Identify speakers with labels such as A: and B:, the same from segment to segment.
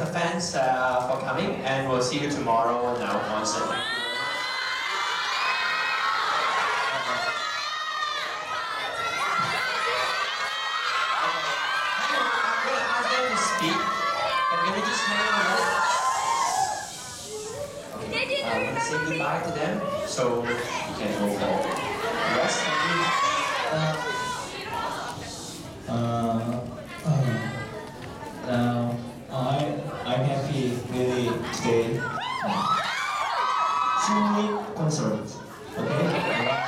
A: the fans uh, for coming, and we'll see you tomorrow in our concert. I'm gonna ask them to speak. And can we just hang on? Okay. I'm say goodbye to them, so we can go for the
B: really today. Truly concert. Okay.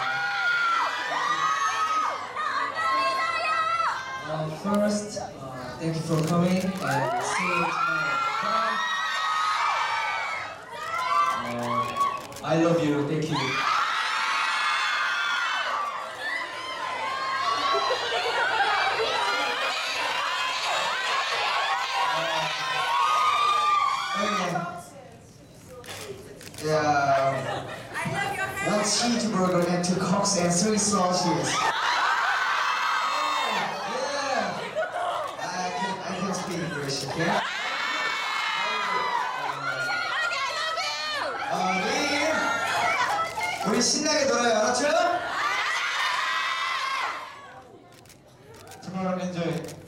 B: Uh, first, uh, thank you for coming and see you tomorrow. Uh, I love you. Thank you. Okay.
C: Yeah. One cheeseburger and two cokes and three slushies. Yeah. I can, I can speak English, okay? 아, 네. 우리 신나게 놀아요, 알았죠? 정말 enjoy.